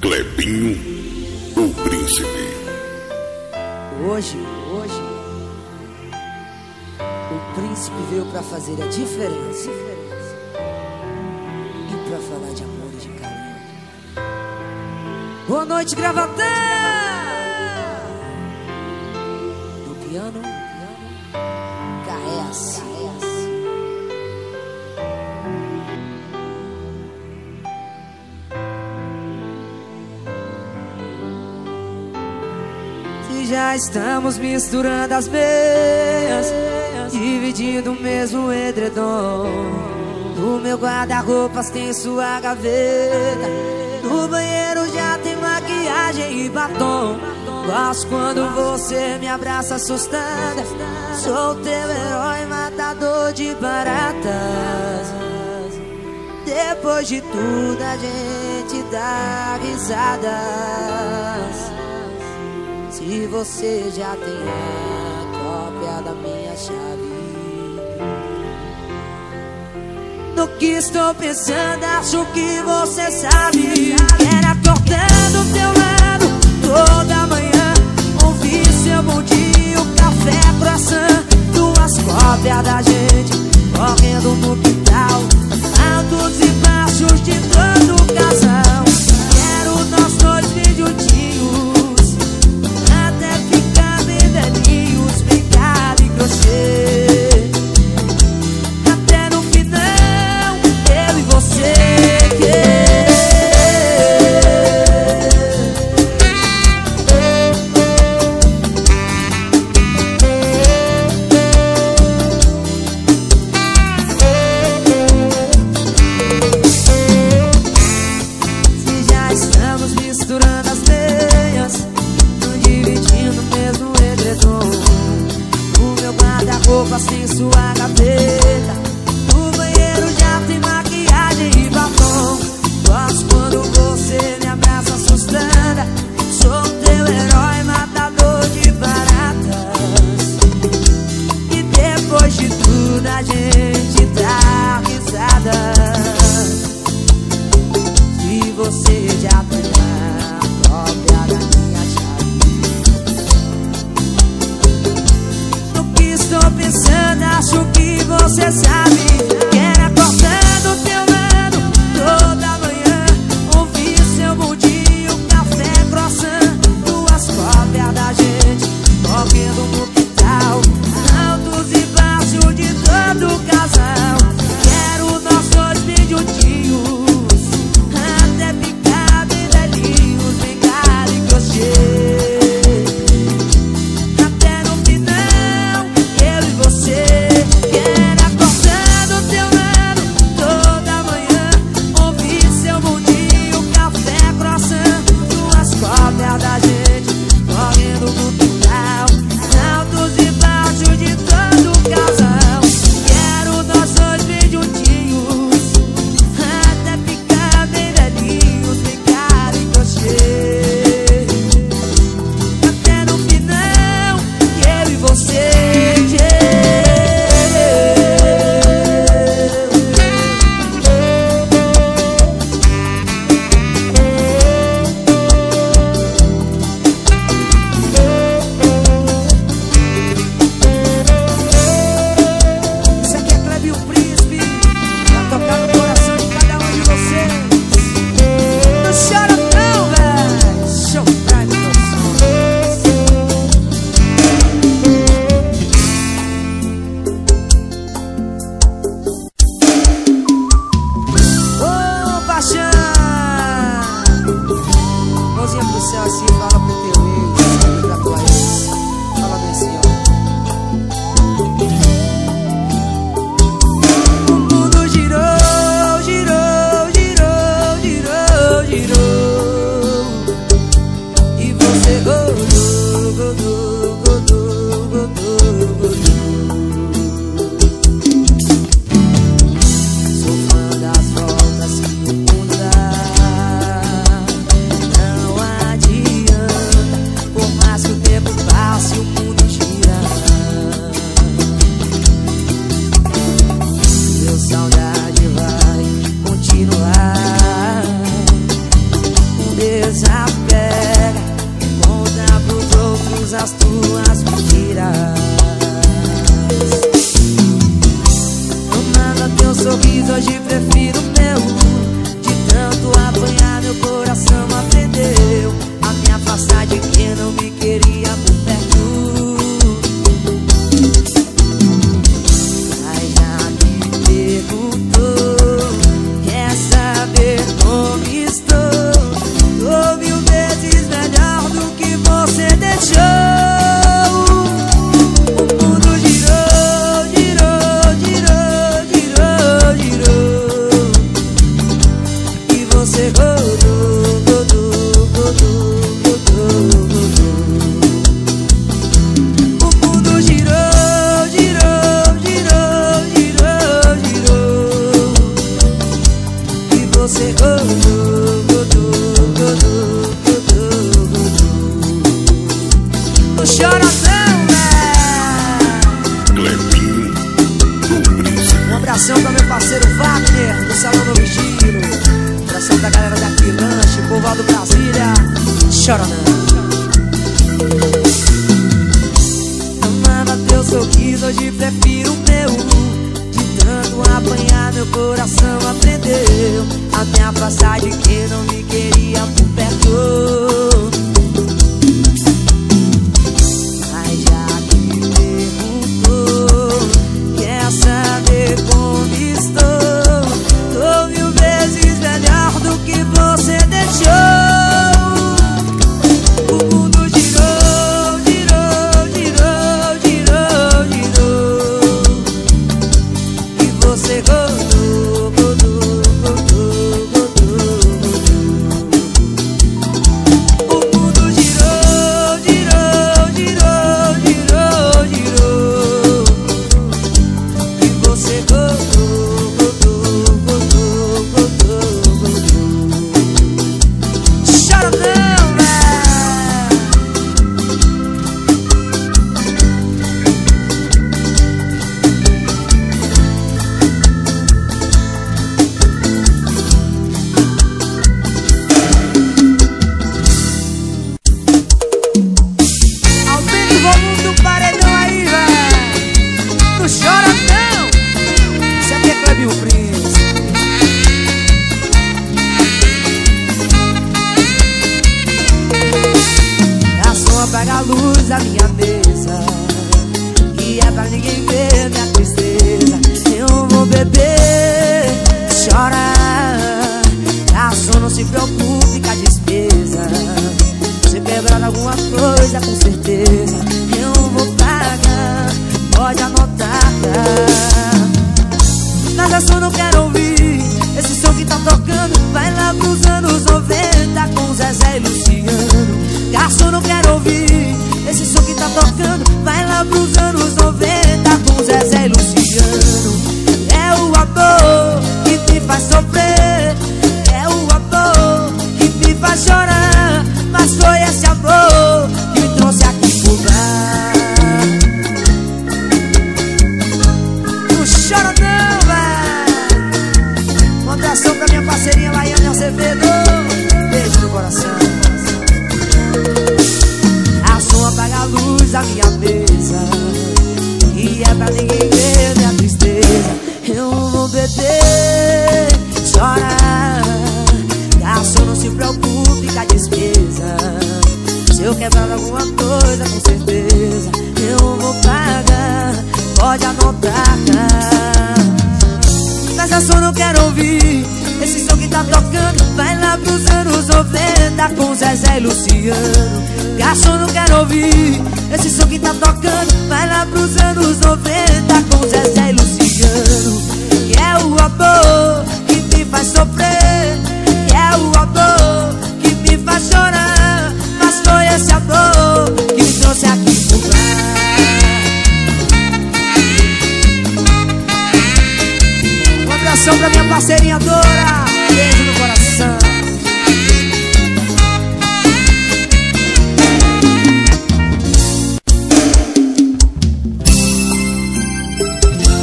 Clebinho, o príncipe. Hoje, hoje, o príncipe veio para fazer a diferença e para falar de amor e de carinho. Boa noite, gravatão! No piano, já estamos misturando as meias, dividindo o mesmo edredom. No meu guarda-roupas tem sua gaveta. No banheiro já tem maquiagem e batom. Gosto quando você me abraça assustada. Sou teu herói matador de baratas. Depois de tudo a gente dá risadas. Se você já tem a cópia da minha chave. No que estou pensando, acho que você sabe. Era acordando teu lado toda manhã. Ouvir seu bom dia, o café, croissant. Duas cópias da gente correndo no quintal. Altos e baixos de todo casal. Quero nós dois bem juntinhos. Abração é do meu parceiro Wagner, do Salão do Vigilo, Abração da galera da Quilanche, povoado Brasília. chorando. Né? Amava teu sorriso, hoje prefiro o meu. De tanto apanhar, meu coração aprendeu a minha afastar de quem não me queria por perto. ouvir Esse som que tá tocando vai lá pros anos 90 Com Zezé e Luciano. Garçom não quero ouvir. Esse som que tá tocando vai lá pros anos 90 Com Zezé e Luciano. Que é o amor que me faz sofrer. Que é o amor que me faz chorar. Mas foi esse amor que me trouxe aqui pro bar abração pra minha parceirinha Dora. Beijo no coração.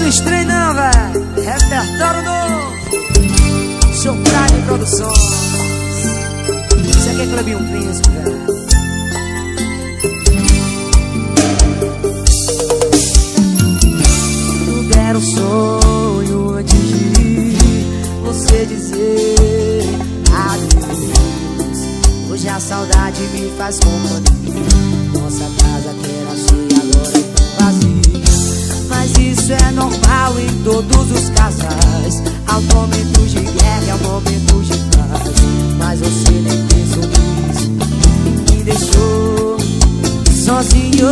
Não estrei não, velho. Repertório novo. Seu Prime Produções. Isso aqui é um Príncipe, velho. Quero sou você dizer adeus. Hoje a saudade me faz companhia. Nossa casa que era cheia agora é vazia. Mas isso é normal em todos os casais. Há momentos de guerra há momentos de paz. Mas você nem pensou nisso e me deixou sozinho.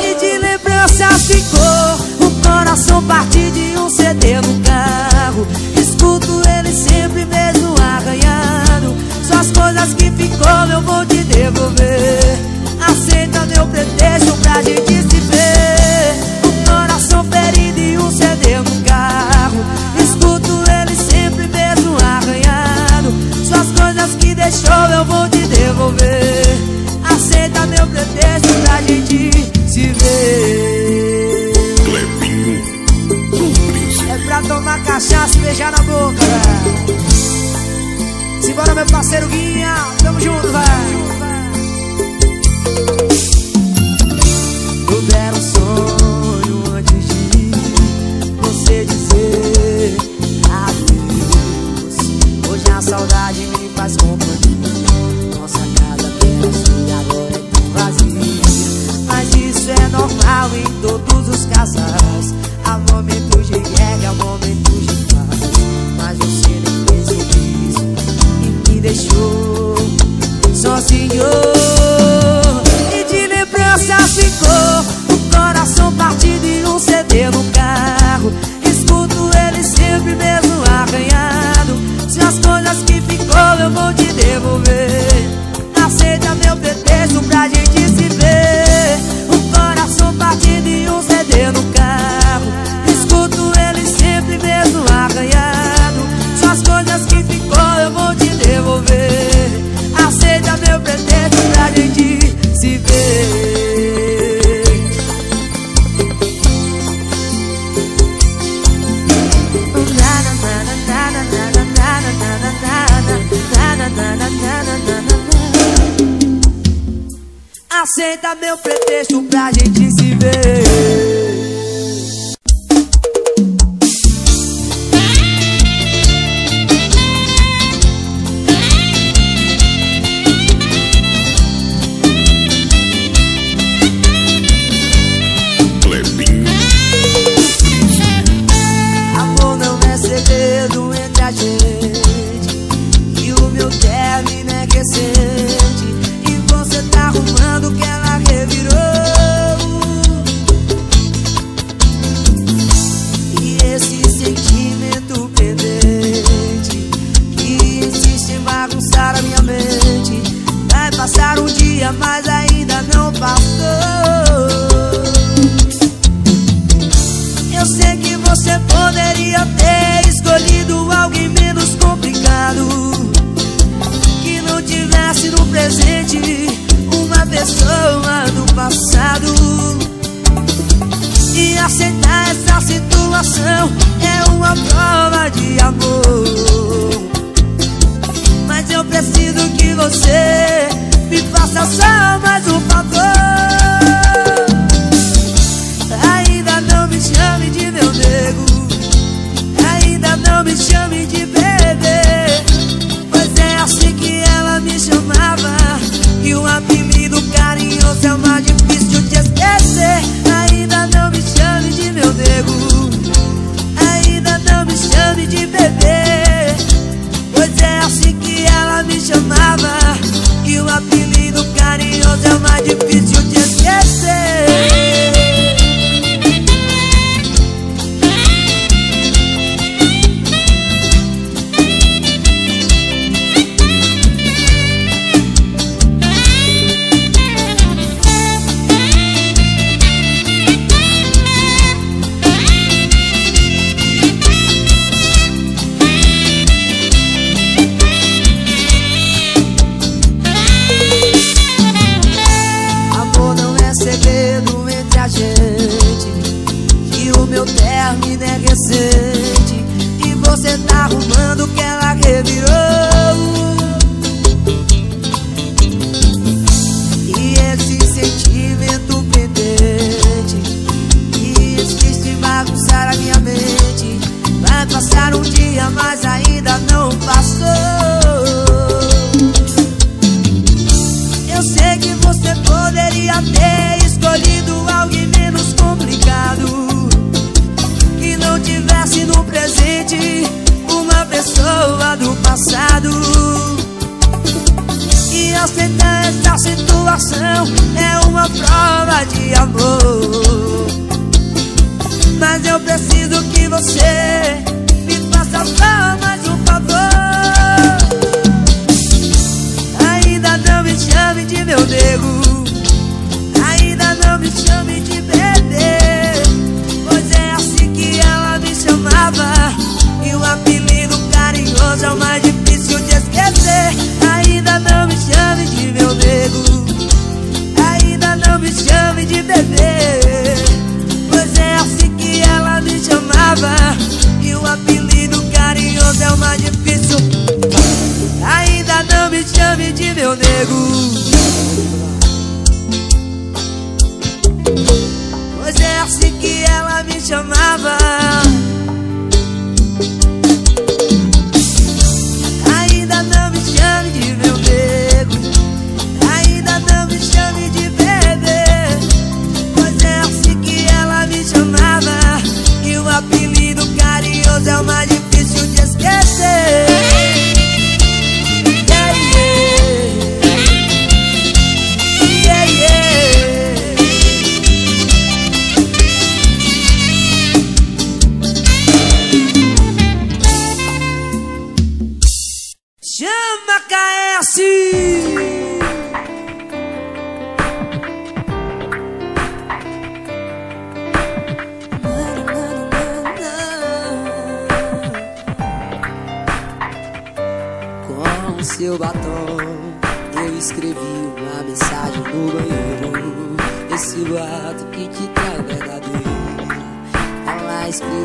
E de lembrança ficou o coração no carro. Escuto ele sempre mesmo arranhado. Só as coisas que ficou eu vou te devolver. Aceita meu pretexto pra gente se ver. O coração ferido e um CD no carro. Escuto ele sempre mesmo arranhado. Só as coisas que deixou eu vou te devolver. Aceita meu pretexto pra gente se ver. Pra tomar cachaça e beijar na boca, velho. Simbora, meu parceiro Guinha. Tamo junto, velho. Tudo era um sonho antes de você dizer adeus. Hoje a saudade me faz companhia. Nossa casa era sua agora é tão vazia. Mas isso é normal em todos os casais. Há momentos deixou sozinho. E de lembrança ficou o coração partido e um CD no carro. Escuto ele sempre mesmo arranhado. Se as coisas que ficou eu vou te devolver. Aceita meu pretexto pra gente Meu pretexto pra gente se ver. Mas eu preciso que você me faça só mais um favor Ainda não me chame de meu nego. Ainda não me chame de bebê. Pois é assim que ela me chamava. E o apelido carinhoso é mais difícil de esquecer. Ainda não me chame de meu nego. Ainda não me chame de bebê. Pois é assim que ela me chamava. E o apelido carinhoso é mais difícil Ter escolhido algo menos complicado. Que não tivesse no presente Uma pessoa do passado. E aceitar essa situação É uma prova de amor. Mas eu preciso que você Me faça só mais um favor. Ainda não me chame de meu nego. mais difícil de esquecer. Ainda não me chame de meu nego. Ainda não me chame de bebê. Pois é assim que ela me chamava. E o apelido carinhoso é o mais difícil. Ainda não me chame de meu nego. Pois é assim que ela me chamava.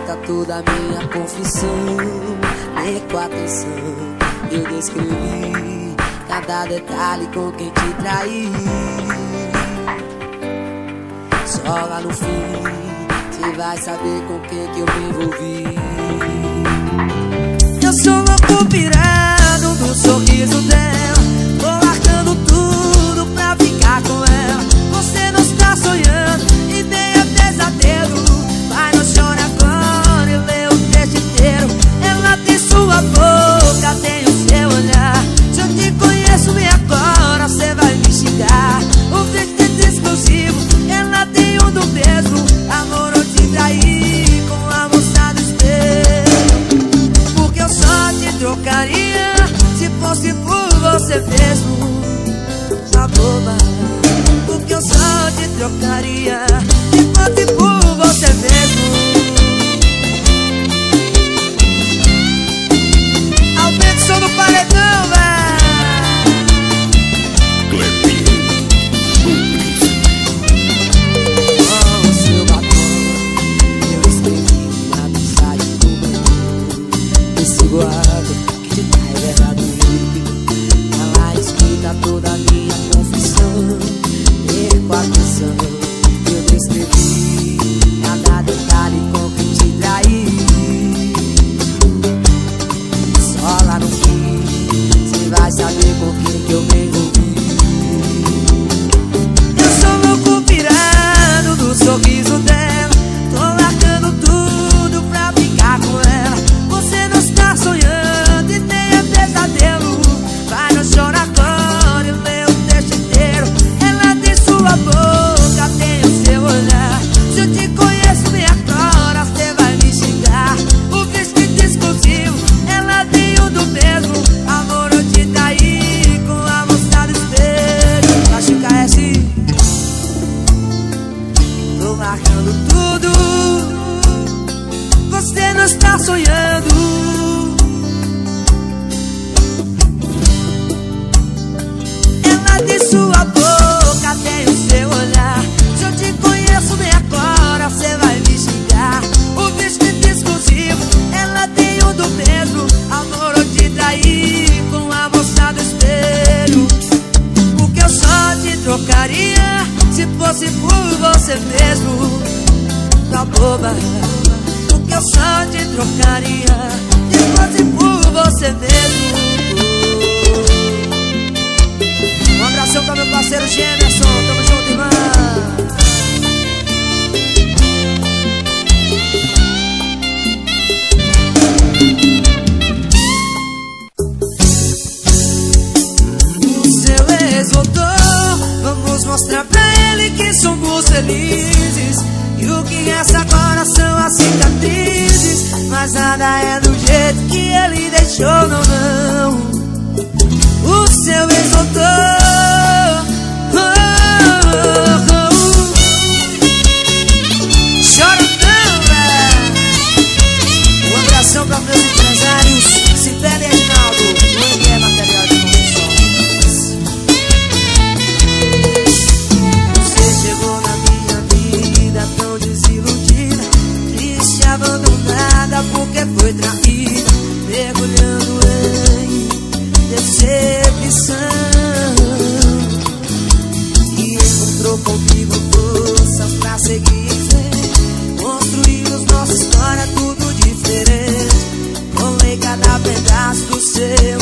Tá toda a minha confissão Nem com atenção eu descrevi Cada detalhe com quem te traí. Só lá no fim Você vai saber com quem que eu me envolvi. Eu sou louco pirado do sorriso dela. Vou largando tudo pra ficar com ela. Você não está sonhando e nem yeah. somos felizes. E o que essa agora são as cicatrizes. Mas nada é do jeito que ele deixou, não pedaço do seu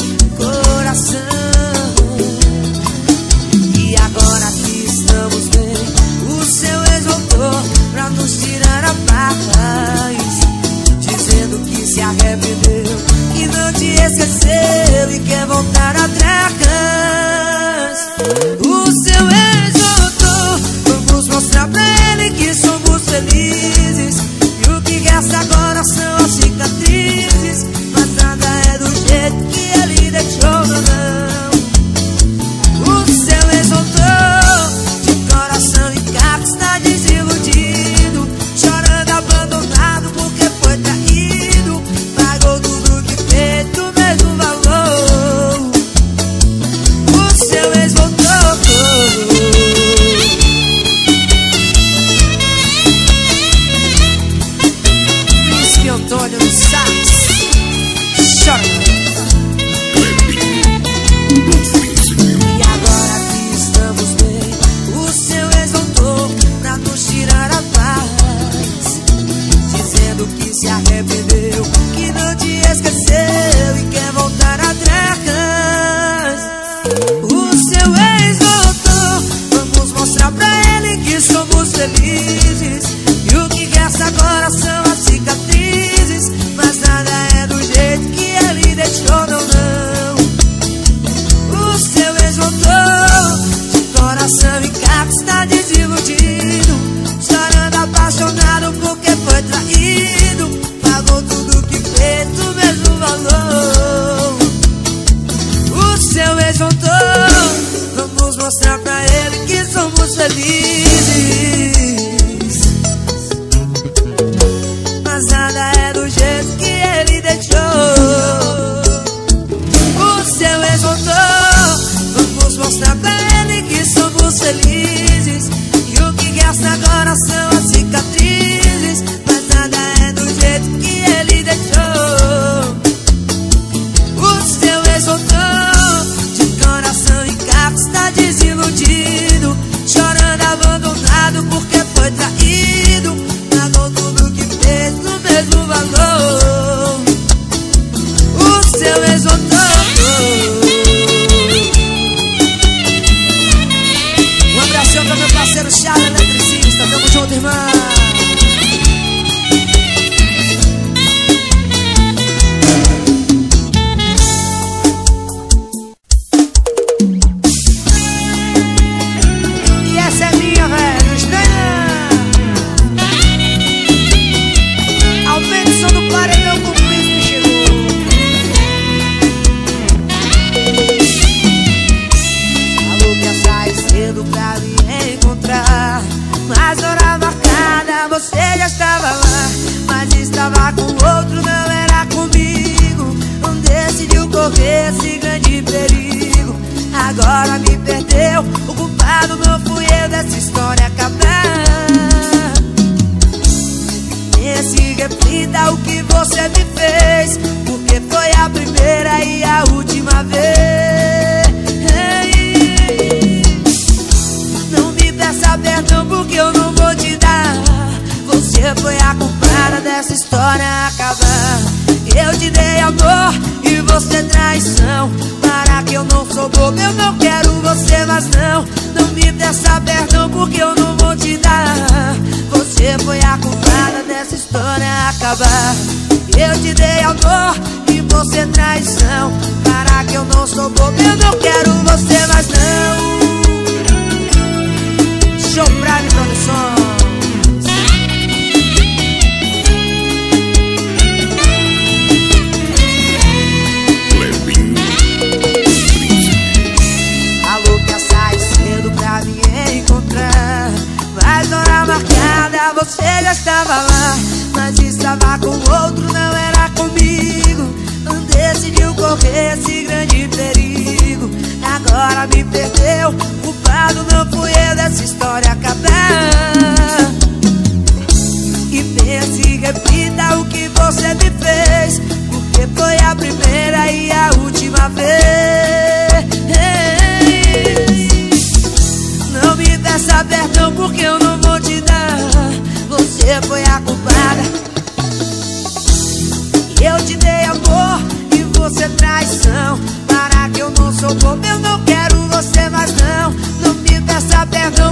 felizes. E o que gasta agora são As horas marcadas você já estava lá. Mas estava com outro, não era comigo. Decidiu correr esse grande perigo. Agora me perdeu, o culpado não fui eu dessa história acabar Pense, reflita o que você me fez Porque foi a primeira e a última vez. Você foi a culpada dessa história acabar. Eu te dei amor e você traição. Para que eu não sou bobo, eu não quero você mas não. Não me peça perdão porque eu não vou te dar. Você foi a culpada dessa história acabar. Eu te dei amor e você traição. Para que eu não sou bobo, eu não quero você mas não. Já estava lá Mas estava com outro, não era comigo. Decidiu correr esse grande perigo. Agora me perdeu Culpado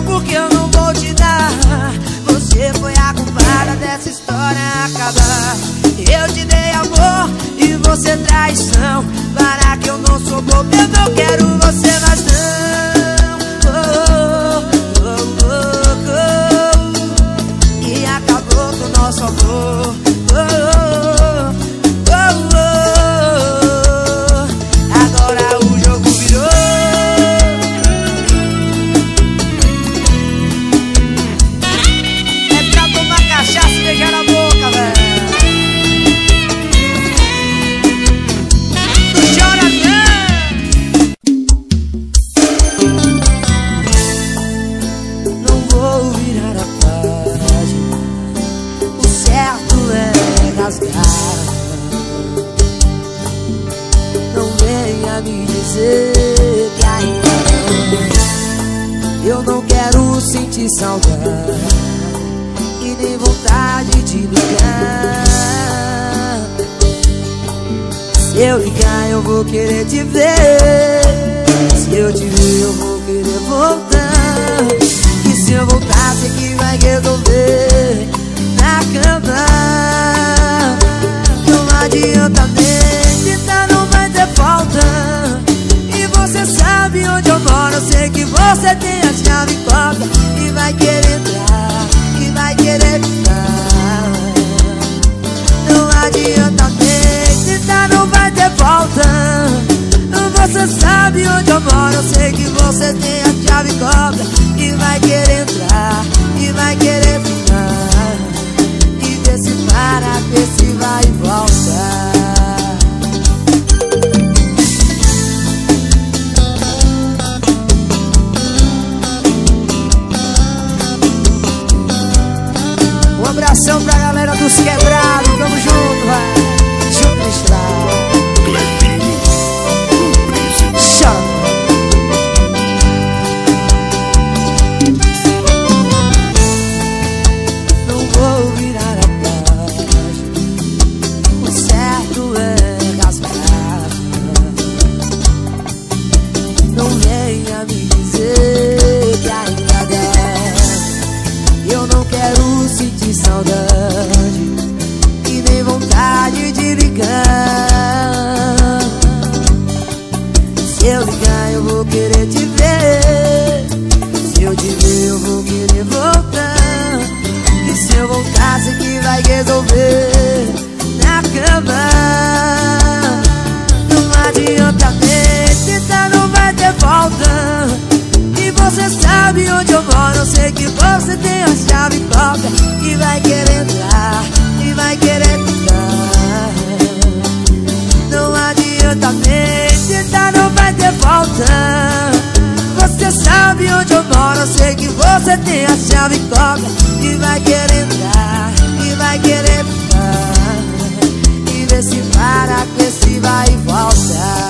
porque eu não vou te dar. Você foi a culpada dessa história acabar. Eu te dei amor e você traição. Para que eu não sou bobo, eu não quero você mais não E nem vontade de ligar Se eu ligar eu vou querer te ver. Se eu te ver eu vou querer voltar. E se eu voltar sei que vai resolver. Na cama Não adianta nem tentar não vai ter falta onde eu sei que você tem a chave cobra E vai querer entrar E vai querer ficar. Não adianta tentar, não vai ter volta. Você sabe onde eu moro, eu sei que você tem a chave cobra E vai querer entrar, e vai querer ficar. E ver se para, ver se vai e volta Abração pra galera dos quebrados, tamo junto, vai. Junto estrada. Sentir saudade eu sei que você tem a chave cobra E vai querer entrar E vai querer ficar. Não adianta tentar Não vai ter volta. Você sabe onde eu moro Eu sei que você tem a chave cobra E vai querer entrar E vai querer ficar. E ver se para Ver se vai e volta